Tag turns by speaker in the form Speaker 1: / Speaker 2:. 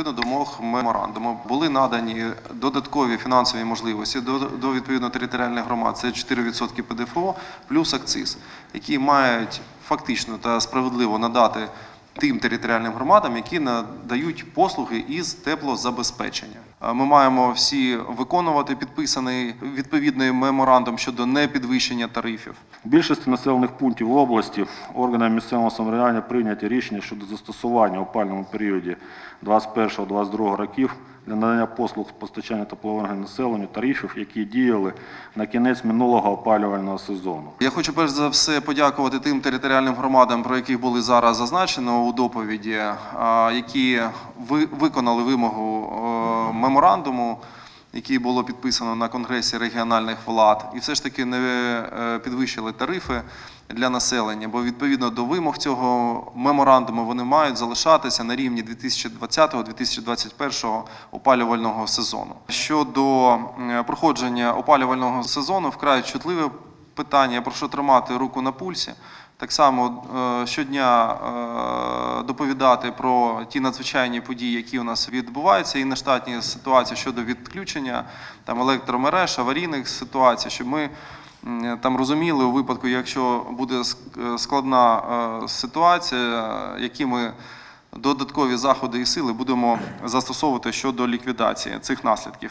Speaker 1: відповідно до мог меморандуму були надані додаткові фінансові можливості до, до відповідно територіальних громад. Це 4% ПДФО плюс акциз, які мають фактично та справедливо надати тим територіальним громадам, які надають послуги із теплозабезпечення. Ми маємо всі виконувати підписаний відповідний меморандум щодо непідвищення тарифів.
Speaker 2: Більшості населених пунктів області органами місцевого самоврядування прийняті рішення щодо застосування у опальному періоді 21-22 років для надання послуг з постачання теплоенергії населенню тарифів, які діяли на кінець минулого опалювального сезону.
Speaker 1: Я хочу перш за все подякувати тим територіальним громадам, про яких були зараз зазначено у доповіді, які ви- виконали вимогу е, меморандуму, який було підписано на Конгресі регіональних влад, і все ж таки не е, підвищили тарифи для населення, бо відповідно до вимог цього меморандуму вони мають залишатися на рівні 2020-2021 опалювального сезону. Щодо е, проходження опалювального сезону, вкрай чутливе питання. Я прошу тримати руку на пульсі. Так само е, щодня е, доповідати про ті надзвичайні події, які у нас відбуваються, і нештатні ситуації щодо відключення там електромереж, аварійних ситуацій, щоб ми там розуміли у випадку, якщо буде е, складна ситуація, які ми додаткові заходи і сили будемо застосовувати щодо ліквідації цих наслідків.